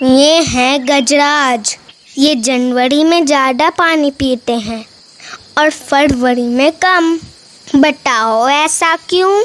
ये हैं गजराज। ये जनवरी में ज़्यादा पानी पीते हैं और फरवरी में कम। बताओ ऐसा क्यों?